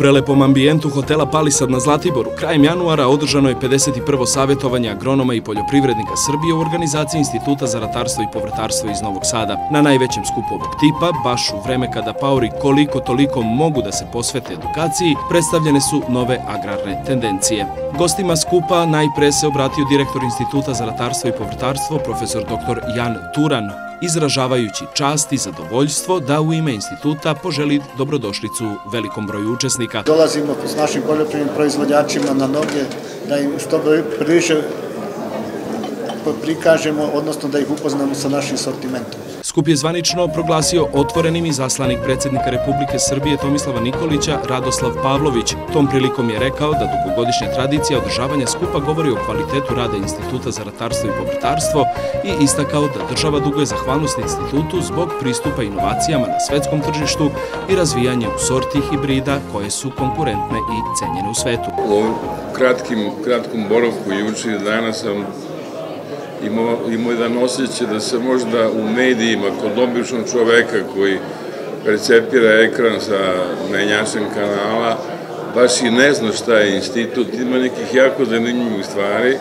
prelepom ambijentu hotela Palisad na Zlatiboru krajem januara održano je 51. savjetovanje agronoma i poljoprivrednika Srbije u organizaciji Instituta za ratarstvo i povrtarstvo iz Novog Sada. Na najvećem skupu ovog tipa, baš u vreme kada paori koliko toliko mogu da se posvete edukaciji, predstavljene su nove agrarne tendencije. Gostima skupa najpre se obratio direktor Instituta za ratarstvo i povrtarstvo, profesor dr. Jan Turan, izražavajući čast i zadovoljstvo da u ime instituta poželi dobrodošlicu velikom broju učesnika. Dolazimo s našim poljoprivrednim proizvodjačima na noge da im što bliže prikažemo, odnosno da ih upoznamo sa našim sortimentom. Skup je zvanično proglasio otvorenim i zaslanik predsjednika Republike Srbije Tomislava Nikolića Radoslav Pavlović. Tom prilikom je rekao da dugogodišnja tradicija održavanja skupa govori o kvalitetu rada Instituta za ratarstvo i povrtarstvo i istakao da država duguje zahvalnost institutu zbog pristupa inovacijama na svetskom tržištu i razvijanje u sorti hibrida koje su konkurentne i cenjene u svetu. U ovom kratkim, kratkom boravku juče i danas sam imao, imao jedan osjećaj da se možda u medijima kod običnog čoveka koji percepira ekran sa menjačem kanala baš i ne zna šta je institut, ima nekih jako zanimljivih stvari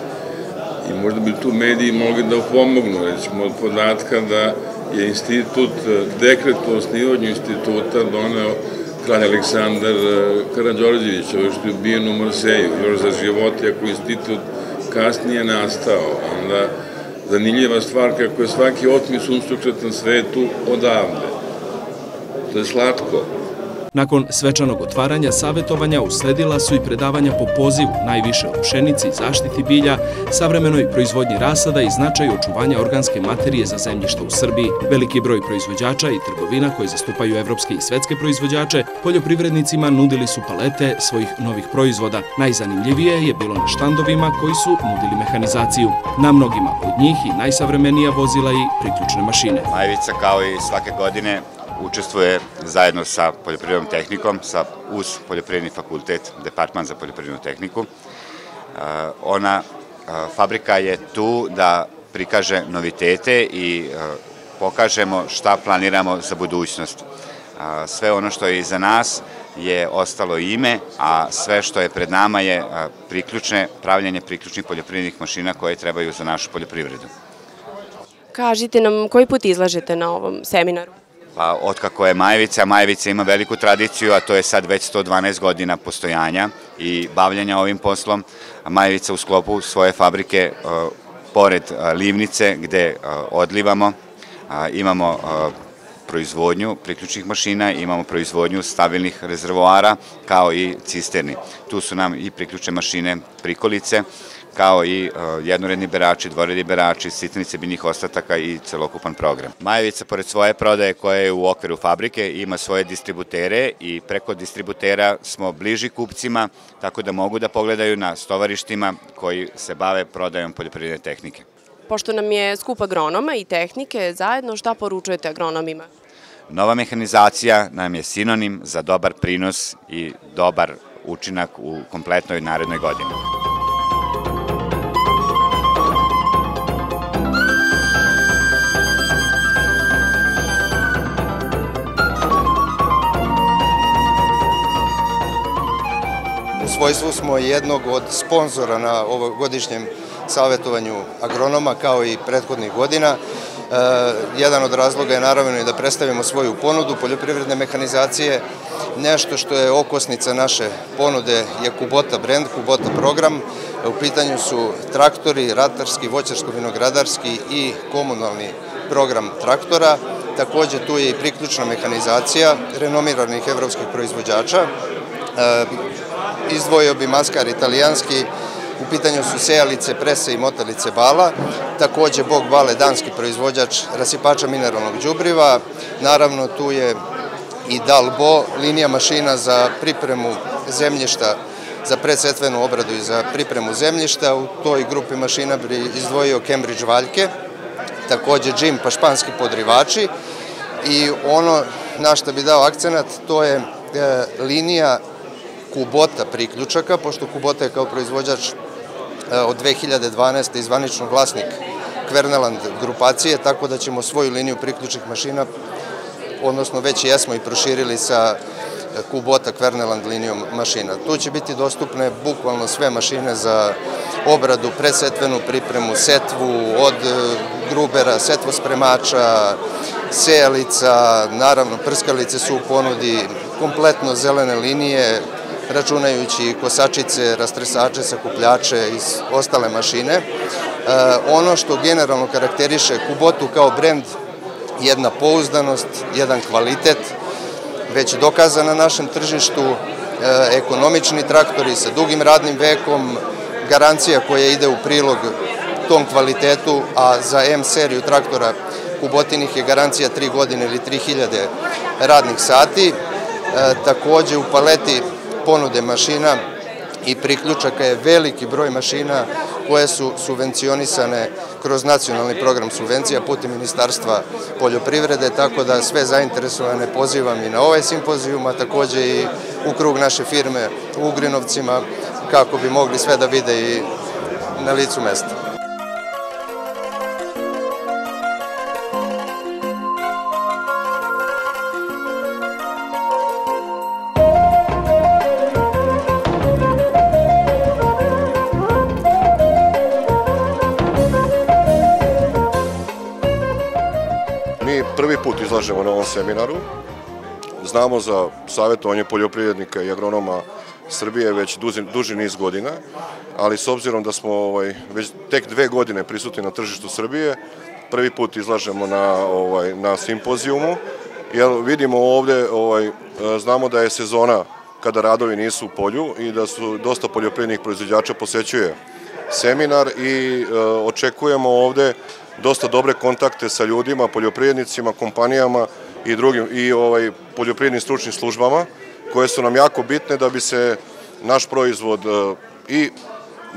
i možda bi tu mediji mogli da pomognu, recimo od podatka da je institut, dekret o osnivanju instituta doneo kralj Aleksandar eh, Karadžorđević, ovo što je ubijen u Marseju, još za život, ako institut kasnije nastao, onda zanimljiva stvar kako je svaki otmi sunstrukčet na svetu odavde. To je slatko. Nakon svečanog otvaranja savjetovanja usledila su i predavanja po pozivu najviše o pšenici zaštiti bilja, savremenoj proizvodnji rasada i značaju očuvanja organske materije za zemljišta u Srbiji. Veliki broj proizvođača i trgovina koji zastupaju evropske i svetske proizvođače, poljoprivrednicima nudili su palete svojih novih proizvoda. Najzanimljivije je bilo na štandovima koji su nudili mehanizaciju. Na mnogima od njih i najsavremenija vozila i priključne mašine. Majevica kao i svake godine učestvuje zajedno sa poljoprivrednom tehnikom, sa uz poljoprivredni fakultet, Departman za poljoprivrednu tehniku. Uh, ona, uh, fabrika je tu da prikaže novitete i uh, pokažemo šta planiramo za budućnost. Sve ono što je iza nas je ostalo ime, a sve što je pred nama je priključne, pravljanje priključnih poljoprivrednih mašina koje trebaju za našu poljoprivredu. Kažite nam, koji put izlažete na ovom seminaru? Pa, otkako je Majevica, Majevica ima veliku tradiciju, a to je sad već 112 godina postojanja i bavljanja ovim poslom. Majevica u sklopu svoje fabrike, pored livnice gde odlivamo, imamo proizvodnju priključnih mašina, imamo proizvodnju stabilnih rezervoara kao i cisterni. Tu su nam i priključne mašine prikolice, kao i e, jednoredni berači, dvoredni berači, sitnice biljnih ostataka i celokupan program. Majevica, pored svoje prodaje koje je u okviru fabrike, ima svoje distributere i preko distributera smo bliži kupcima, tako da mogu da pogledaju na stovarištima koji se bave prodajom poljoprivredne tehnike. Pošto nam je skup agronoma i tehnike, zajedno šta poručujete agronomima? Nova mehanizacija nam je sinonim za dobar prinos i dobar učinak u kompletnoj narednoj godini. svojstvu smo jednog od sponzora na ovogodišnjem savjetovanju agronoma kao i prethodnih godina. E, jedan od razloga je naravno i da predstavimo svoju ponudu poljoprivredne mehanizacije. Nešto što je okosnica naše ponude je Kubota brand, Kubota program. U pitanju su traktori, ratarski, voćarsko-vinogradarski i komunalni program traktora. Takođe tu je i priključna mehanizacija renomiranih evropskih proizvođača. E, izdvojio bi maskar italijanski, u pitanju su sejalice, prese i motalice bala, takođe Bog Bale, danski proizvođač rasipača mineralnog đubriva, naravno tu je i Dalbo, linija mašina za pripremu zemljišta za predsetvenu obradu i za pripremu zemljišta. U toj grupi mašina bi izdvojio Cambridge Valjke, takođe Jim pa španski podrivači i ono na što bi dao akcenat to je e, linija Kubota priključaka, pošto Kubota je kao proizvođač e, od 2012. izvanično vlasnik Kverneland grupacije, tako da ćemo svoju liniju priključnih mašina, odnosno već jesmo i proširili sa Kubota Kverneland linijom mašina. Tu će biti dostupne bukvalno sve mašine za obradu, presetvenu pripremu, setvu od e, grubera, setvo spremača, sejalica, naravno prskalice su u ponudi, kompletno zelene linije, računajući kosačice, rastresače, sakupljače i ostale mašine. E, ono što generalno karakteriše Kubotu kao brend, jedna pouzdanost, jedan kvalitet, već dokazan na našem tržištu, e, ekonomični traktori sa dugim radnim vekom, garancija koja ide u prilog tom kvalitetu, a za M seriju traktora Kubotinih je garancija 3 godine ili 3000 radnih sati. E, takođe u paleti ponude mašina i priključaka je veliki broj mašina koje su subvencionisane kroz nacionalni program subvencija putem Ministarstva poljoprivrede, tako da sve zainteresovane pozivam i na ovaj simpozijum, a takođe i u krug naše firme u Ugrinovcima, kako bi mogli sve da vide i na licu mesta. Put izlažemo na ovom seminaru. Znamo za savjetovanje poljoprivrednika i agronoma Srbije već duži, niz godina, ali s obzirom da smo ovaj, već tek dve godine prisutni na tržištu Srbije, prvi put izlažemo na, ovaj, na simpozijumu, jer vidimo ovde, ovaj, znamo da je sezona kada radovi nisu u polju i da su dosta poljoprivrednih proizvođača posećuje seminar i e, očekujemo ovde dosta dobre kontakte sa ljudima, poljoprivrednicima, kompanijama i drugim i ovaj poljoprivrednim stručnim službama koje su nam jako bitne da bi se naš proizvod e, i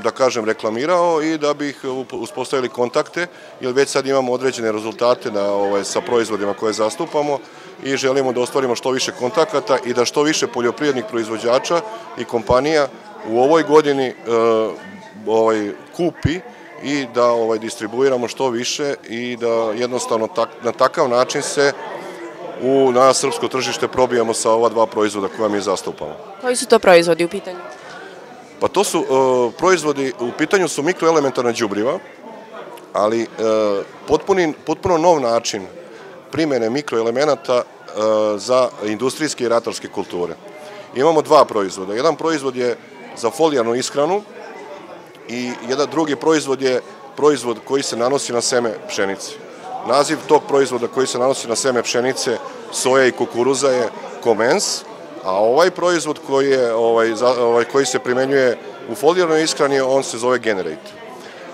da kažem reklamirao i da bi ih uspostavili kontakte jer već sad imamo određene rezultate na, ovaj, sa proizvodima koje zastupamo i želimo da ostvarimo što više kontakata i da što više poljoprivrednih proizvođača i kompanija u ovoj godini e, ovaj, kupi i da ovaj distribuiramo što više i da jednostavno tak, na takav način se u na srpsko tržište probijamo sa ova dva proizvoda koja mi zastupamo. Koji su to proizvodi u pitanju? Pa to su uh, proizvodi, u pitanju su mikroelementarna đubriva, ali uh, potpuni, potpuno nov način primene mikroelemenata uh, za industrijske i ratarske kulture. Imamo dva proizvoda. Jedan proizvod je za folijarnu ishranu, i jedan drugi proizvod je proizvod koji se nanosi na seme pšenice. Naziv tog proizvoda koji se nanosi na seme pšenice, soja i kukuruza je Comens, a ovaj proizvod koji, je, ovaj, ovaj, koji se primenjuje u folijarnoj ishrani, on se zove Generate.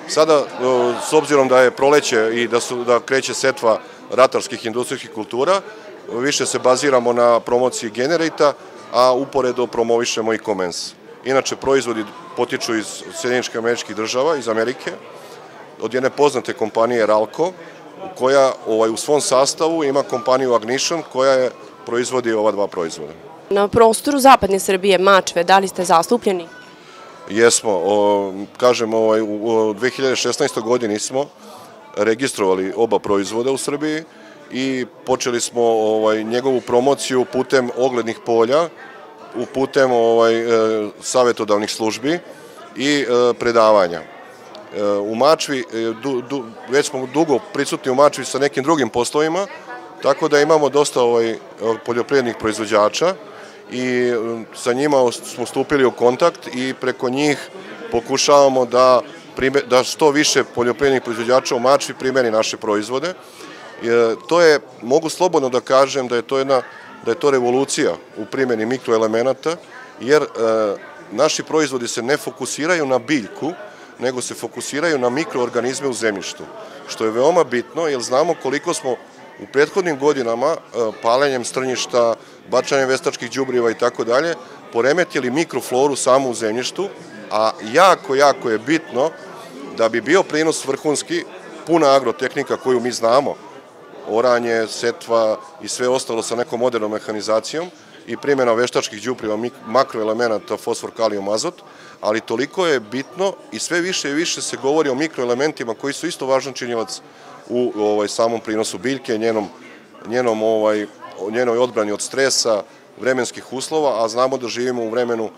Sada, s obzirom da je proleće i da, su, da kreće setva ratarskih industrijskih kultura, više se baziramo na promociji Generata, a uporedo promovišemo i Comens. Inače, proizvodi potiču iz Sjedinjeničke američkih država, iz Amerike, od jedne poznate kompanije Ralco, koja ovaj, u svom sastavu ima kompaniju Agnition, koja je proizvodi ova dva proizvoda. Na prostoru zapadne Srbije, Mačve, da li ste zastupljeni? Jesmo. O, kažem, ovaj, u 2016. godini smo registrovali oba proizvoda u Srbiji i počeli smo ovaj, njegovu promociju putem oglednih polja putem ovaj, e, savjetodavnih službi i e, predavanja. E, u Mačvi, du, du, već smo dugo prisutni u Mačvi sa nekim drugim poslovima, tako da imamo dosta ovaj, poljoprivrednih proizvođača i sa njima smo stupili u kontakt i preko njih pokušavamo da, prime, da što više poljoprivrednih proizvođača u Mačvi primeni naše proizvode. To je, mogu slobodno da kažem da je to jedna da je to revolucija u primjeni mikroelemenata, jer e, naši proizvodi se ne fokusiraju na biljku, nego se fokusiraju na mikroorganizme u zemljištu, što je veoma bitno, jer znamo koliko smo u prethodnim godinama e, palenjem strnjišta, bačanjem vestačkih đubriva i tako dalje, poremetili mikrofloru samo u zemljištu, a jako, jako je bitno da bi bio prinos vrhunski, puna agrotehnika koju mi znamo, oranje, setva i sve ostalo sa nekom modernom mehanizacijom i primjena veštačkih džupriva makroelemenata fosfor, kalijum, azot, ali toliko je bitno i sve više i više se govori o mikroelementima koji su isto važan činjivac u ovaj, samom prinosu biljke, njenom, njenom, ovaj, njenoj odbrani od stresa, vremenskih uslova, a znamo da živimo u vremenu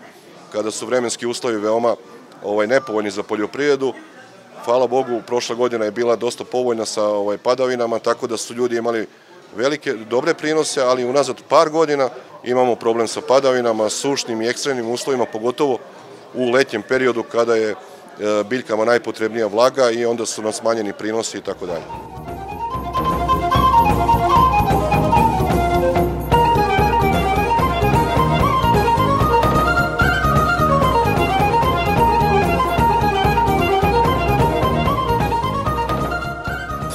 kada su vremenski uslovi veoma ovaj, nepovoljni za poljoprivredu. Hvala Bogu, prošla godina je bila dosta povoljna sa ovaj, padavinama, tako da su ljudi imali velike, dobre prinose, ali unazad par godina imamo problem sa padavinama, sušnim i ekstremnim uslovima, pogotovo u letnjem periodu kada je e, biljkama najpotrebnija vlaga i onda su nam smanjeni prinosi i tako dalje.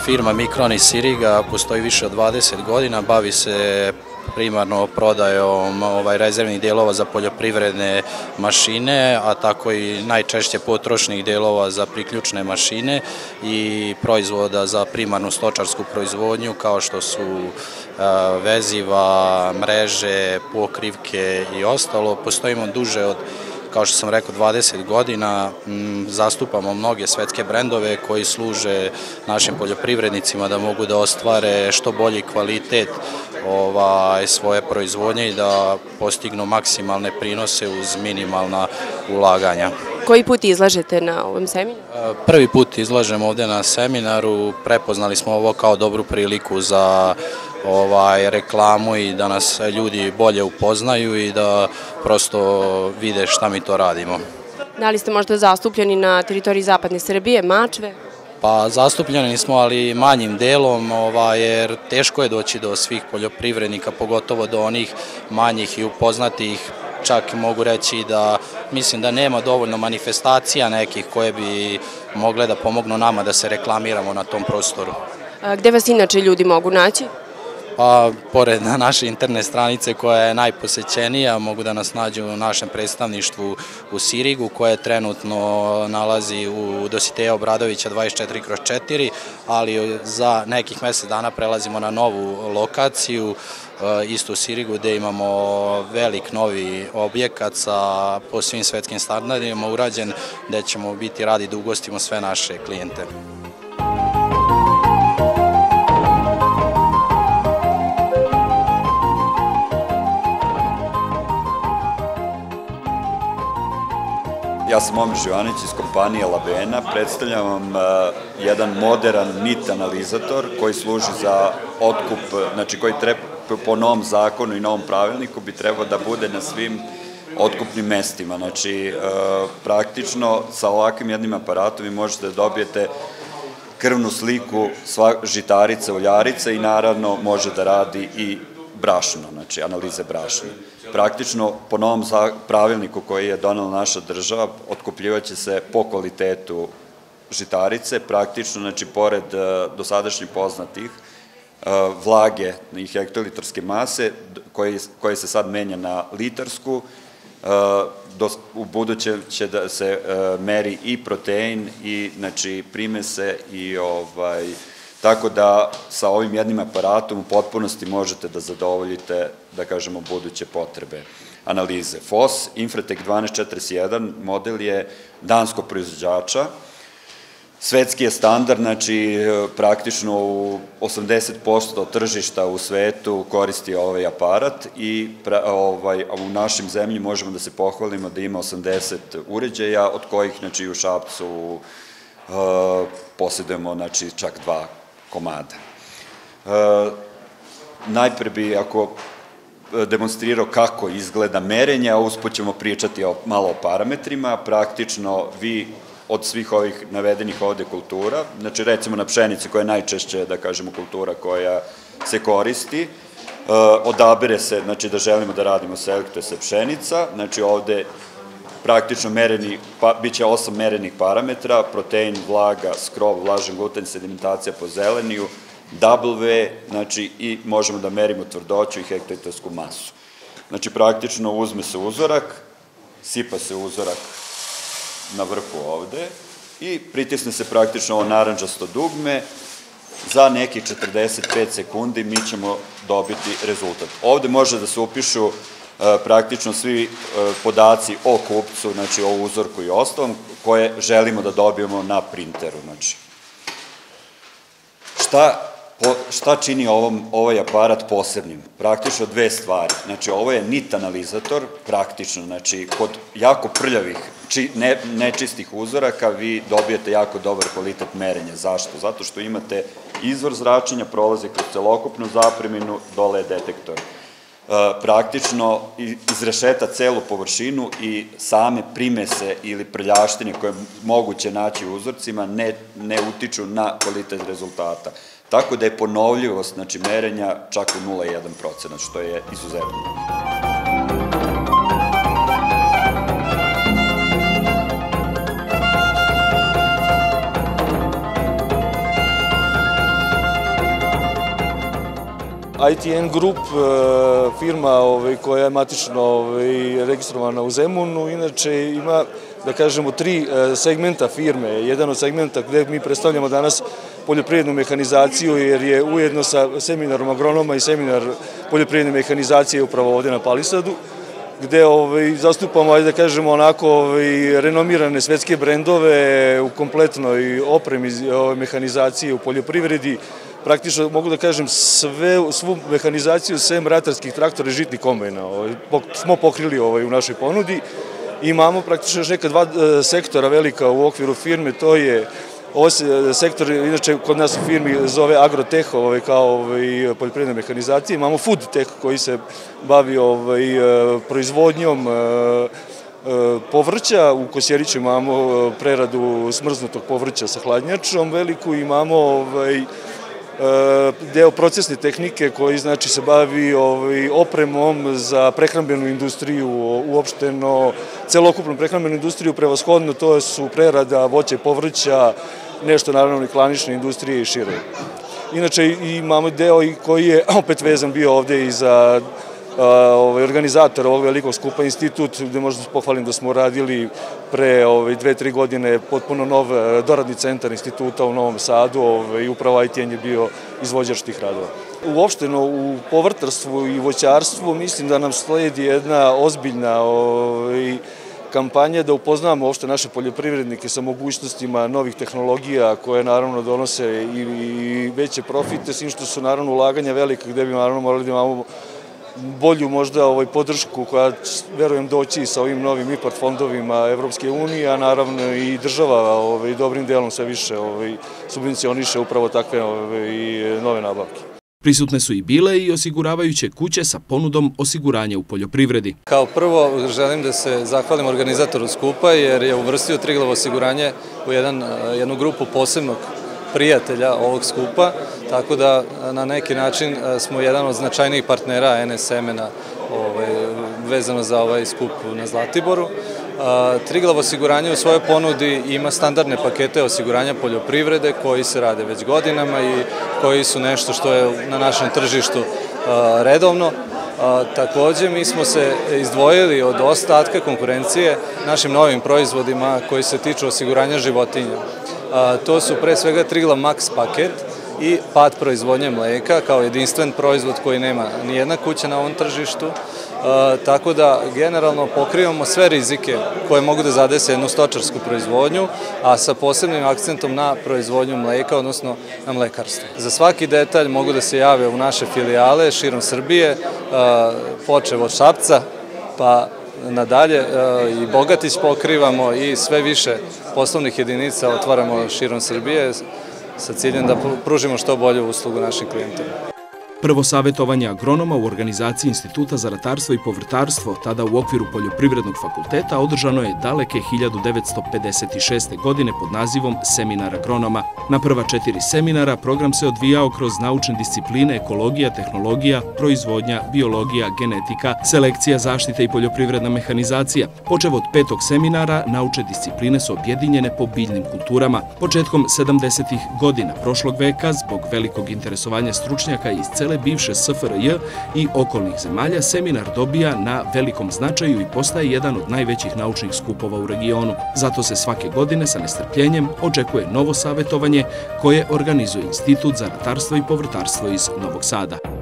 Firma Mikron Siriga postoji više od 20 godina, bavi se primarno prodajom ovaj, rezervnih dijelova za poljoprivredne mašine, a tako i najčešće potrošnih dijelova za priključne mašine i proizvoda za primarnu stočarsku proizvodnju kao što su veziva, mreže, pokrivke i ostalo. Postojimo duže od kao što sam rekao, 20 godina zastupamo mnoge svetske brendove koji služe našim poljoprivrednicima da mogu da ostvare što bolji kvalitet ovaj, svoje proizvodnje i da postignu maksimalne prinose uz minimalna ulaganja. Koji put izlažete na ovom seminaru? Prvi put izlažem ovde na seminaru, prepoznali smo ovo kao dobru priliku za ovaj reklamu i da nas ljudi bolje upoznaju i da prosto vide šta mi to radimo. Da li ste možda zastupljeni na teritoriji zapadne Srbije, Mačve? Pa zastupljeni smo, ali manjim delom, ovaj, jer teško je doći do svih poljoprivrednika, pogotovo do onih manjih i upoznatih čak mogu reći da mislim da nema dovoljno manifestacija nekih koje bi mogle da pomognu nama da se reklamiramo na tom prostoru. A, gde vas inače ljudi mogu naći? Pa, pored naše internet stranice koja je najposećenija, mogu da nas nađu u našem predstavništvu u Sirigu, koje trenutno nalazi u Dositeja Obradovića 24 kroz 4, ali za nekih mesec dana prelazimo na novu lokaciju, eh, isto u Sirigu, gde imamo velik novi objekat sa po svim svetskim standardima urađen, gde ćemo biti radi da ugostimo sve naše klijente. Ja sam Omer Živanić iz kompanije Labena, predstavljam vam uh, jedan modern NIT analizator koji služi za otkup, znači koji treba po novom zakonu i novom pravilniku bi trebao da bude na svim otkupnim mestima. Znači, uh, praktično sa ovakvim jednim aparatom vi možete da dobijete krvnu sliku sva žitarice, uljarice i naravno može da radi i brašno, znači analize brašna. Praktično, po novom pravilniku koji je donala naša država, otkupljivaće se po kvalitetu žitarice, praktično, znači, pored e, dosadašnjih poznatih e, vlage i hektolitarske mase, koje, se sad menja na litarsku, e, u buduće će da se meri i protein i, znači, primese i ovaj, Tako da sa ovim jednim aparatom u potpunosti možete da zadovoljite, da kažemo, buduće potrebe analize. FOS Infratek 1241 model je danskog proizvođača, Svetski je standard, znači praktično u 80% tržišta u svetu koristi ovaj aparat i ovaj, u našim zemlji možemo da se pohvalimo da ima 80 uređaja, od kojih znači, u Šapcu uh, posjedujemo znači, čak dva komada. E, najpre bi, ako e, demonstrirao kako izgleda merenje, a uspod ćemo pričati o, malo o parametrima. Praktično, vi od svih ovih navedenih ovde kultura, znači recimo na pšenici koja je najčešće, da kažemo, kultura koja se koristi, e, odabire se, znači da želimo da radimo selektuje se pšenica, znači ovde praktično mereni, pa, bit će osam merenih parametra, protein, vlaga, skrov, vlažen gluten, sedimentacija po zeleniju, W, znači i možemo da merimo tvrdoću i hektolitarsku masu. Znači praktično uzme se uzorak, sipa se uzorak na vrhu ovde i pritisne se praktično ovo naranđasto dugme, za nekih 45 sekundi mi ćemo dobiti rezultat. Ovde može da se upišu praktično svi e, podaci o kupcu, znači o uzorku i ostalom, koje želimo da dobijemo na printeru. Znači. Šta po, šta čini ovom, ovaj aparat posebnim? Praktično dve stvari. Znači, ovo je nit analizator, praktično, znači, kod jako prljavih, či, ne, nečistih uzoraka vi dobijete jako dobar kvalitet merenja. Zašto? Zato što imate izvor zračenja, prolaze kroz celokupnu zapreminu, dole je detektor. Praktično izrešeta celu površinu i same primese ili prljaštine koje moguće naći u uzorcima ne, ne utiču na kvalitet rezultata. Tako da je ponovljivost znači, merenja čak u 0,1%, što je izuzetno. ITN Group, e, firma ovaj, koja je matično ovaj, registrovana u Zemunu, inače ima, da kažemo, tri e, segmenta firme. Jedan od segmenta gde mi predstavljamo danas poljoprivrednu mehanizaciju, jer je ujedno sa seminarom agronoma i seminar poljoprivredne mehanizacije upravo ovde na Palisadu gde ovaj, zastupamo, ajde da kažemo, onako ovaj, renomirane svetske brendove u kompletnoj opremi ovaj, mehanizacije u poljoprivredi, praktično mogu da kažem sve, svu mehanizaciju sem ratarskih traktora i žitnih kombajna ovaj, smo pokrili ovaj, u našoj ponudi. Imamo praktično još neka dva e, sektora velika u okviru firme, to je Ovo se sektor, inače, kod nas u firmi zove Agroteh, ovaj, kao ovaj, poljoprivredna mehanizacija. Imamo Food Tech koji se bavi ovaj, e, proizvodnjom e, povrća, u Kosjeriću imamo preradu smrznutog povrća sa hladnjačom veliku, imamo ovaj, deo procesne tehnike koji znači se bavi ovaj, opremom za prehrambenu industriju, uopšteno celokupnu prehrambenu industriju, prevashodno to su prerada voća i povrća, nešto naravno i klanične industrije i šire. Inače imamo deo i koji je opet vezan bio ovde i za ovaj, organizator ovog velikog skupa institut, gde možda pohvalim da smo radili pre ovaj, dve, tri godine potpuno nov doradni centar instituta u Novom Sadu ovaj, i upravo ITN je bio izvođač tih radova. Uopšteno u povrtarstvu i voćarstvu mislim da nam sledi jedna ozbiljna ovaj, kampanja da upoznamo uopšte naše poljoprivrednike sa mogućnostima novih tehnologija koje naravno donose i, i veće profite, svim što su naravno ulaganja velika gde bi naravno morali da imamo bolju možda ovaj podršku koja verujem doći sa ovim novim IPART fondovima Evropske unije, a naravno i država ovaj, dobrim delom sve više ovaj, subvencioniše upravo takve ovaj, nove nabavke. Prisutne su i bile i osiguravajuće kuće sa ponudom osiguranja u poljoprivredi. Kao prvo želim da se zahvalim organizatoru skupa jer je uvrstio Triglavo osiguranje u jedan, jednu grupu posebnog prijatelja ovog skupa, tako da na neki način smo jedan od značajnijih partnera NSM-a ovaj, vezano za ovaj skup na Zlatiboru. Triglav osiguranje u svojoj ponudi ima standardne pakete osiguranja poljoprivrede koji se rade već godinama i koji su nešto što je na našem tržištu redovno. takođe, mi smo se izdvojili od ostatka konkurencije našim novim proizvodima koji se tiču osiguranja životinja. To su pre svega Trigla Max paket i pad proizvodnje mleka kao jedinstven proizvod koji nema nijedna kuća na ovom tržištu. tako da generalno pokrivamo sve rizike koje mogu da zadese jednu stočarsku proizvodnju, a sa posebnim akcentom na proizvodnju mleka, odnosno na mlekarstvo. Za svaki detalj mogu da se jave u naše filijale širom Srbije, počevo od Šapca, pa nadalje e, i Bogatić pokrivamo i sve više poslovnih jedinica otvaramo širom Srbije sa ciljem da pružimo što bolju uslugu našim klijentima. Prvo savjetovanje agronoma u organizaciji Instituta za ratarstvo i povrtarstvo, tada u okviru Poljoprivrednog fakulteta, održano je daleke 1956. godine pod nazivom Seminar agronoma. Na prva četiri seminara program se odvijao kroz naučne discipline ekologija, tehnologija, proizvodnja, biologija, genetika, selekcija, zaštita i poljoprivredna mehanizacija. Počev od petog seminara, naučne discipline su objedinjene po biljnim kulturama. Početkom 70. godina prošlog veka, zbog velikog interesovanja stručnjaka iz cele cele bivše SFRJ i okolnih zemalja, seminar dobija na velikom značaju i postaje jedan od najvećih naučnih skupova u regionu. Zato se svake godine sa nestrpljenjem očekuje novo savjetovanje koje organizuje Institut za ratarstvo i povrtarstvo iz Novog Sada.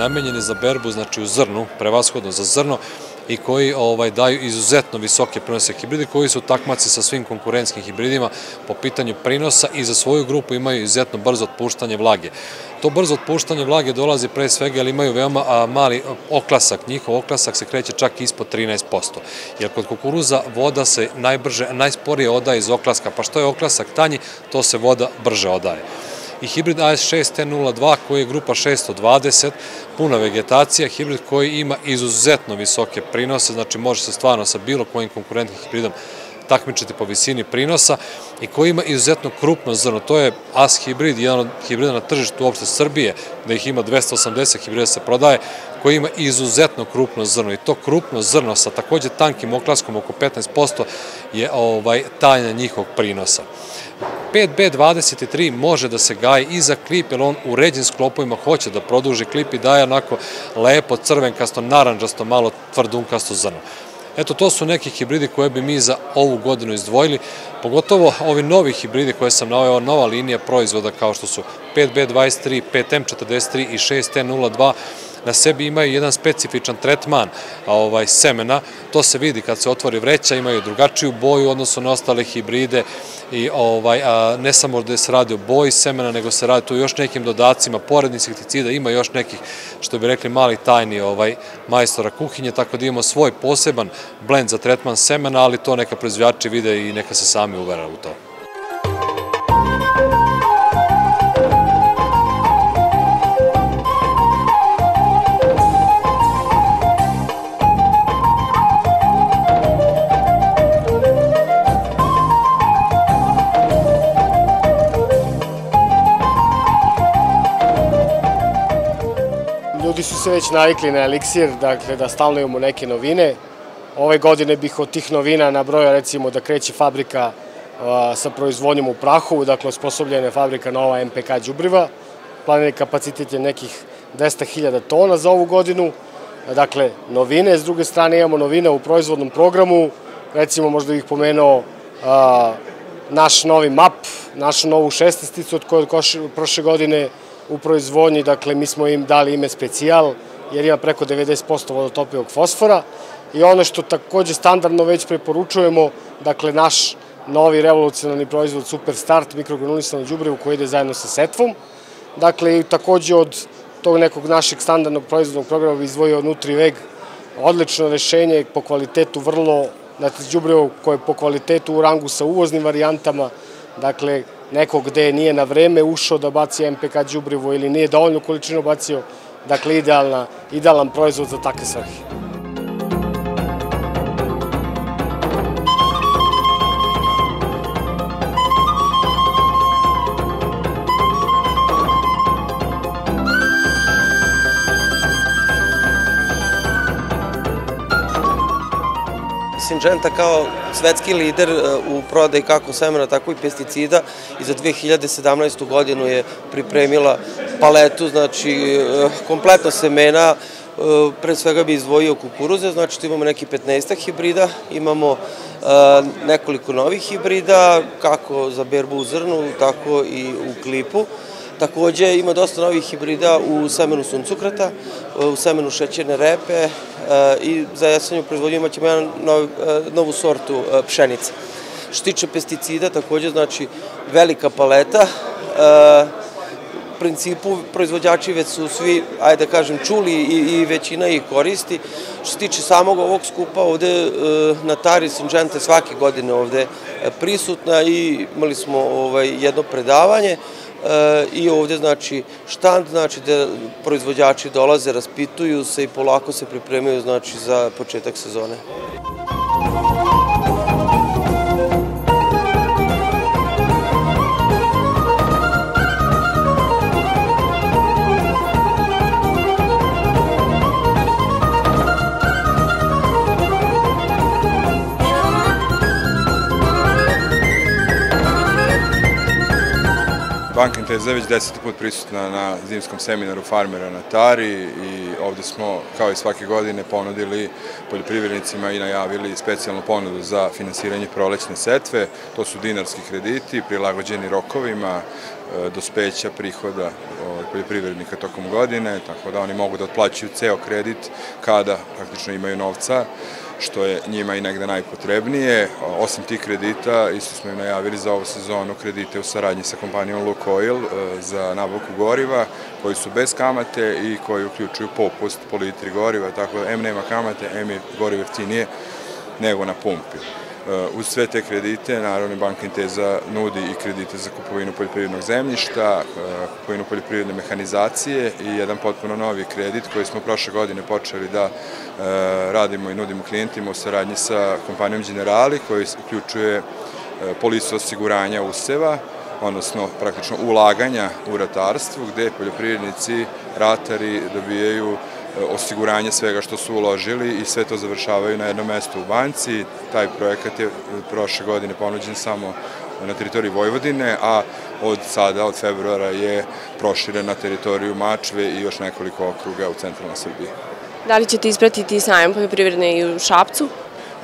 Namenjeni za berbu, znači u zrnu, prevashodno za zrno, i koji ovaj daju izuzetno visoke prinose hibridi koji su takmaci sa svim konkurentskim hibridima po pitanju prinosa i za svoju grupu imaju izuzetno brzo otpuštanje vlage. To brzo otpuštanje vlage dolazi pre svega jer imaju veoma mali oklasak, njihov oklasak se kreće čak ispod 13%. Jer kod kukuruza voda se najbrže, najsporije odaje iz oklaska, pa što je oklasak tanji, to se voda brže odaje i hibrid AS6 T02 koji je grupa 620, puna vegetacija, hibrid koji ima izuzetno visoke prinose, znači može se stvarno sa bilo kojim konkurentnim hibridom takmičiti po visini prinosa i koji ima izuzetno krupno zrno. To je AS hibrid, jedan od hibrida na tržištu uopšte Srbije, da ih ima 280 hibrida se prodaje, koji ima izuzetno krupno zrno i to krupno zrno sa takođe tankim oklaskom oko 15% je ovaj tajna njihovog prinosa. 5B23 može da se gaji i za klip, jer on u ređim sklopovima hoće da produži klip i daje onako lepo crvenkasto, naranđasto, malo tvrdunkasto zrno. Eto, to su neki hibridi koje bi mi za ovu godinu izdvojili, pogotovo ovi novi hibridi koje sam naveo, nova linija proizvoda kao što su 5B23, 5M43 i 6T02, na sebi imaju jedan specifičan tretman ovaj, semena, to se vidi kad se otvori vreća, imaju drugačiju boju odnosno na ostale hibride i ovaj, a, ne samo da se radi o boji semena, nego se radi tu još nekim dodacima, pored insekticida ima još nekih, što bi rekli, mali tajni ovaj, majstora kuhinje, tako da imamo svoj poseban blend za tretman semena, ali to neka proizvođači vide i neka se sami uvera u to. Se već navikli na eliksir, dakle da stalno imamo neke novine. Ove godine bih od tih novina nabrojao recimo da kreće fabrika sa proizvodnjom u prahu, dakle osposobljena je fabrika nova MPK Đubriva. Planirani kapacitet je nekih 200.000 tona za ovu godinu. Dakle, novine, s druge strane imamo novine u proizvodnom programu, recimo možda bih pomenuo naš novi MAP, našu novu šestesticu od koje prošle godine u proizvodnji, dakle mi smo im dali ime specijal, jer ima preko 90% vodotopivog fosfora. I ono što takođe standardno već preporučujemo, dakle naš novi revolucionarni proizvod Super Start, mikrogranulisano đubrivo koji ide zajedno sa setvom. Dakle, i takođe od tog nekog našeg standardnog proizvodnog programa bi izdvojio NutriVeg, odlično rešenje po kvalitetu vrlo, znači đubrivo koje je po kvalitetu u rangu sa uvoznim varijantama, dakle neko gde nije na vreme ušao da baci MPK đubrivo ili nije dovoljnu količinu bacio, dakle idealan proizvod za takve svrhe. Syngenta kao svetski lider e, u prodaju kako semena, tako i pesticida i za 2017. godinu je pripremila paletu, znači e, kompletno semena, e, pre svega bi izdvojio kukuruze, znači tu imamo neki 15 hibrida, imamo nekoliko novih hibrida, kako za berbu u zrnu, tako i u klipu. Takođe ima dosta novih hibrida u semenu suncukrata, u semenu šećerne repe e, i za jesenju proizvodnju imat ćemo jedan nov, e, novu sortu e, pšenice. Što tiče pesticida, takođe znači velika paleta, principu proizvođači već su svi, ajde da kažem, čuli i, i većina ih koristi. Što se tiče samog ovog skupa, ovde na Tari Sinđente svake godine ovde prisutna i imali smo ovaj, jedno predavanje i ovde znači štand znači da proizvođači dolaze, raspituju se i polako se pripremaju znači za početak sezone. Banka Inteza već deseti put prisutna na zimskom seminaru farmera na Tari i ovde smo, kao i svake godine, ponudili poljoprivrednicima i najavili specijalnu ponudu za finansiranje prolećne setve. To su dinarski krediti, prilagođeni rokovima, dospeća prihoda poljoprivrednika tokom godine, tako da oni mogu da otplaćuju ceo kredit kada praktično imaju novca što je njima i negde najpotrebnije. Osim tih kredita, isto smo im najavili za ovu sezonu kredite u saradnji sa kompanijom Lukoil e, za nabavku goriva, koji su bez kamate i koji uključuju popust po litri goriva, tako da M nema kamate, M je gorivo jeftinije nego na pumpi. E, uz sve te kredite, Narodna banka Inteza nudi i kredite za kupovinu poljoprivrednog zemljišta, e, kupovinu poljoprivredne mehanizacije i jedan potpuno novi kredit koji smo prošle godine počeli da e, radimo i nudimo klijentima u saradnji sa kompanijom Generali koji uključuje polisu osiguranja useva, odnosno praktično ulaganja u ratarstvu gde poljoprivrednici, ratari dobijaju osiguranje svega što su uložili i sve to završavaju na jednom mestu u banci. Taj projekat je prošle godine ponuđen samo na teritoriji Vojvodine, a od sada, od februara, je proširen na teritoriju Mačve i još nekoliko okruga u centralnoj Srbiji. Da li ćete ispratiti sajam poljoprivredne i u Šapcu?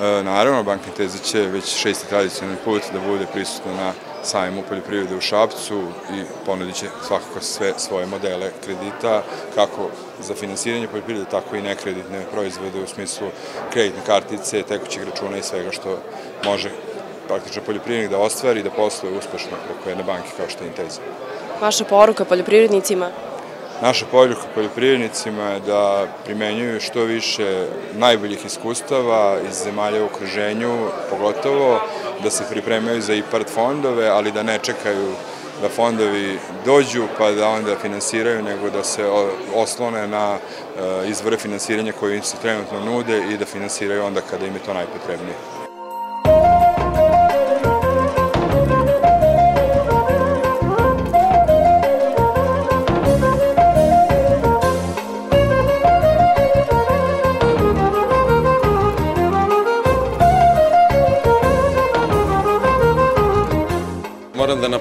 E, naravno, Banka Inteza će već šesti tradicionalni put da bude prisutna na sajmu poljoprivrede u Šapcu i ponudit će svakako sve svoje modele kredita, kako za finansiranje poljoprivrede, tako i nekreditne proizvode u smislu kreditne kartice, tekućeg računa i svega što može praktično poljoprivrednik da ostvari i da posluje uspešno preko jedne banke kao što je Inteza. Vaša poruka poljoprivrednicima? Naša poruka poljoprivrednicima je da primenjuju što više najboljih iskustava iz zemalja u okruženju, pogotovo da se pripremaju za IPART fondove, ali da ne čekaju da fondovi dođu pa da onda finansiraju, nego da se oslone na e, izvore finansiranja koje im se trenutno nude i da finansiraju onda kada im je to najpotrebnije.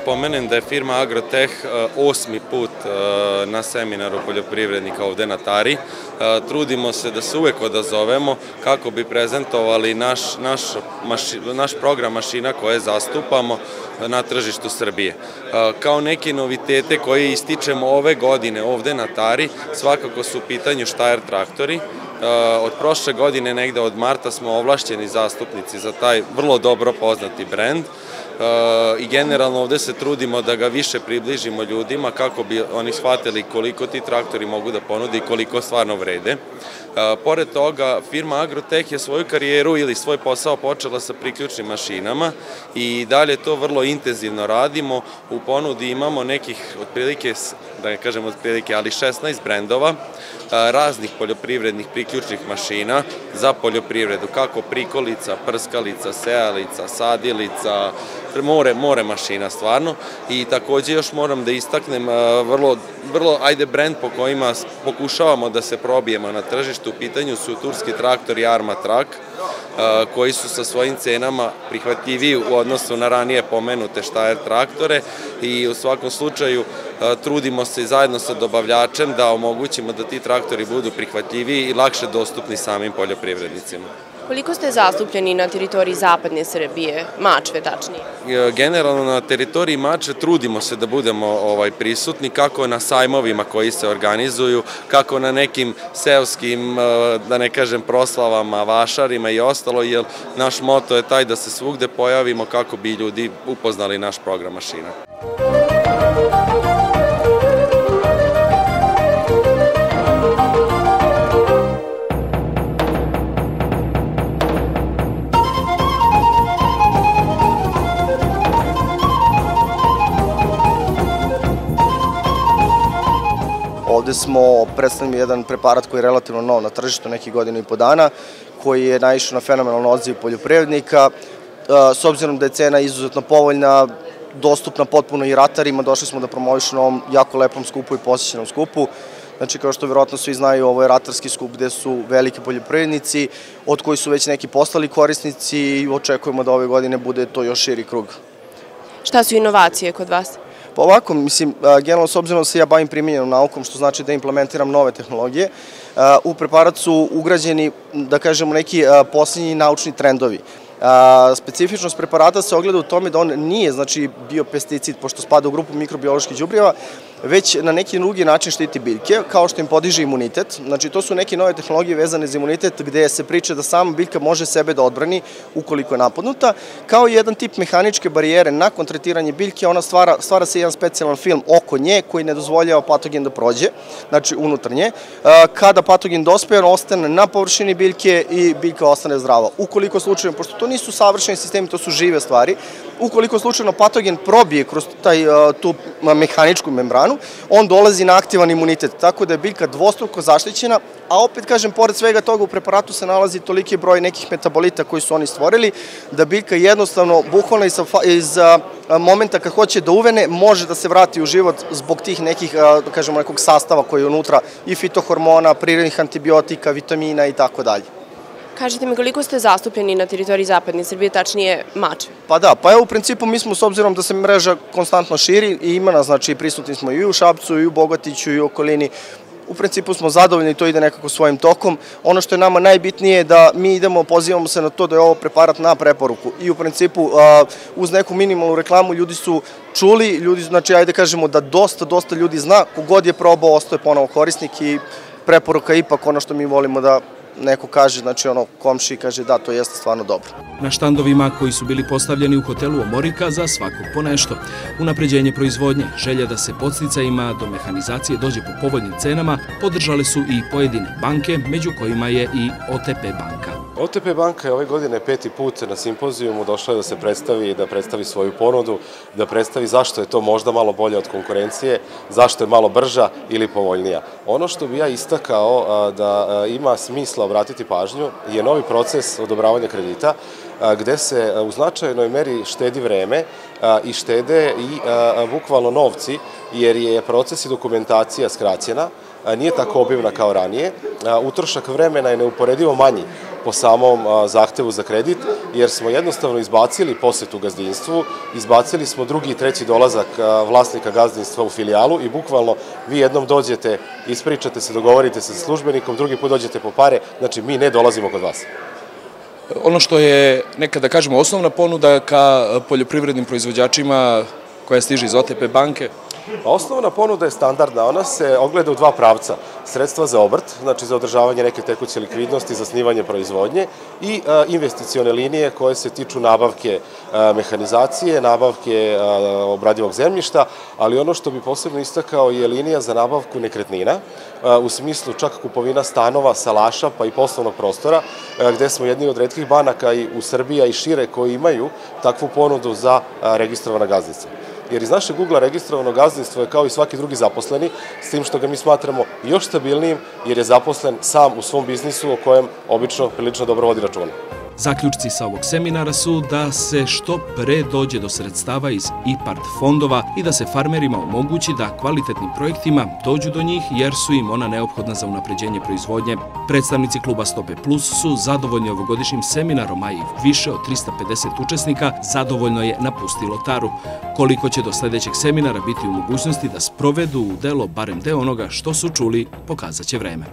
Napomenem da je firma Agroteh e, osmi put e, na seminaru poljoprivrednika ovde na Tari. E, trudimo se da se uvek odazovemo kako bi prezentovali naš, naš, maši, naš program mašina koje zastupamo na tržištu Srbije. Kao neke novitete koje ističemo ove godine ovde na Tari, svakako su u pitanju Štajer traktori, od prošle godine, negde od marta, smo ovlašćeni zastupnici za taj vrlo dobro poznati brend i generalno ovde se trudimo da ga više približimo ljudima kako bi oni shvatili koliko ti traktori mogu da ponude i koliko stvarno vrede. Pored toga, firma Agrotech je svoju karijeru ili svoj posao počela sa priključnim mašinama i dalje to vrlo intenzivno radimo. U ponudi imamo nekih otprilike, da ne kažem otprilike, ali 16 brendova raznih poljoprivrednih priključnih mašina za poljoprivredu, kako prikolica, prskalica, sejalica, sadilica, more, more mašina stvarno i takođe još moram da istaknem vrlo, vrlo ajde brend po kojima pokušavamo da se probijemo na tržištu, u pitanju su turski traktori Arma Trak, koji su sa svojim cenama prihvatljiviji u odnosu na ranije pomenute Štajer traktore i u svakom slučaju trudimo se zajedno sa dobavljačem da omogućimo da ti traktori budu prihvatljiviji i lakše dostupni samim poljoprivrednicima. Koliko ste zastupljeni na teritoriji zapadne Srbije, Mačve tačnije? E, generalno na teritoriji Mačve trudimo se da budemo ovaj prisutni kako na sajmovima koji se organizuju, kako na nekim seoskim, e, da ne kažem, proslavama, vašarima i ostalo, jer naš moto je taj da se svugde pojavimo kako bi ljudi upoznali naš program mašina. Ovde smo predstavili jedan preparat koji je relativno nov na tržištu, nekih godina i po dana, koji je naišao na fenomenalno odziv poljoprivrednika. E, s obzirom da je cena izuzetno povoljna, dostupna potpuno i ratarima, došli smo da promovišu na ovom jako lepom skupu i posjećenom skupu. Znači, kao što vjerojatno svi znaju, ovo je ratarski skup gde su veliki poljoprivrednici, od koji su već neki postali korisnici i očekujemo da ove godine bude to još širi krug. Šta su inovacije kod vas? Pa ovako, mislim, generalno s obzirom da se ja bavim primjenjenom naukom, što znači da implementiram nove tehnologije, u preparat su ugrađeni, da kažemo, neki posljednji naučni trendovi. Specifičnost preparata se ogleda u tome da on nije, znači, bio pesticid, pošto spada u grupu mikrobioloških džubrijeva, već na neki drugi način štiti biljke, kao što im podiže imunitet. Znači, to su neke nove tehnologije vezane za imunitet gde se priča da sama biljka može sebe da odbrani ukoliko je napadnuta, kao jedan tip mehaničke barijere nakon tretiranja biljke, ona stvara, stvara se jedan specijalan film oko nje koji ne dozvoljava patogen da prođe, znači unutar nje. Kada patogen dospe, on ostane na površini biljke i biljka ostane zdrava. Ukoliko slučajno, pošto to nisu savršeni sistemi, to su žive stvari, ukoliko slučajno patogen probije kroz taj, tu mehaničku membranu, on dolazi na aktivan imunitet, tako da je biljka dvostruko zaštićena, a opet kažem, pored svega toga u preparatu se nalazi toliki broj nekih metabolita koji su oni stvorili, da biljka jednostavno, bukvalno iz, iz momenta kad hoće da uvene, može da se vrati u život zbog tih nekih, da kažemo, nekog sastava koji je unutra i fitohormona, prirodnih antibiotika, vitamina i tako dalje. Kažete mi koliko ste zastupljeni na teritoriji Zapadne Srbije, tačnije Mače? Pa da, pa evo u principu mi smo s obzirom da se mreža konstantno širi i ima nas, znači prisutni smo i u Šapcu, i u Bogatiću, i u okolini, u principu smo zadovoljni, to ide nekako svojim tokom. Ono što je nama najbitnije je da mi idemo, pozivamo se na to da je ovo preparat na preporuku i u principu uz neku minimalnu reklamu ljudi su čuli, ljudi, znači ajde kažemo da dosta, dosta ljudi zna, kogod je probao, ostaje ponovo korisnik i preporuka ipak ono što mi volimo da neko kaže, znači ono komši kaže da, to jeste stvarno dobro. Na štandovima koji su bili postavljeni u hotelu Omorika za svakog po nešto. Unapređenje proizvodnje, želja da se podsticajima do mehanizacije dođe po povoljnim cenama, podržale su i pojedine banke, među kojima je i OTP banka. OTP banka je ove godine peti put na simpozijumu došla da se predstavi, da predstavi svoju ponudu, da predstavi zašto je to možda malo bolje od konkurencije, zašto je malo brža ili povoljnija. Ono što bi ja istakao da ima smisla obratiti pažnju je novi proces odobravanja kredita, gde se u značajnoj meri štedi vreme i štede i bukvalno novci, jer je proces i dokumentacija skraćena, nije tako obimna kao ranije, utrošak vremena je neuporedivo manji po samom zahtevu za kredit, jer smo jednostavno izbacili posetu gazdinstvu, izbacili smo drugi i treći dolazak vlasnika gazdinstva u filijalu i bukvalno vi jednom dođete, ispričate se, dogovorite se sa službenikom, drugi put dođete po pare, znači mi ne dolazimo kod vas. Ono što je nekada da kažemo osnovna ponuda ka poljoprivrednim proizvođačima koja stiže iz OTP banke, osnovna ponuda je standardna, ona se ogleda u dva pravca. Sredstva za obrt, znači za održavanje neke tekuće likvidnosti, zasnivanje proizvodnje i investicione linije koje se tiču nabavke mehanizacije, nabavke obradivog zemljišta, ali ono što bi posebno istakao je linija za nabavku nekretnina, u smislu čak kupovina stanova, salaša pa i poslovnog prostora, gde smo jedni od redkih banaka i u Srbiji i šire koji imaju takvu ponudu za registrovana gazdinstva jer iz našeg ugla registrovano gazdinstvo je kao i svaki drugi zaposleni, s tim što ga mi smatramo još stabilnijim, jer je zaposlen sam u svom biznisu o kojem obično prilično dobro vodi računa. Zaključci sa ovog seminara su da se što pre dođe do sredstava iz IPART fondova i da se farmerima omogući da kvalitetnim projektima dođu do njih jer su im ona neophodna za unapređenje proizvodnje. Predstavnici kluba Stope Plus su zadovoljni ovogodišnjim seminarom, a i više od 350 učesnika zadovoljno je napustilo Taru. Koliko će do sledećeg seminara biti u mogućnosti da sprovedu u delo barem deo onoga što su čuli, pokazat će vreme.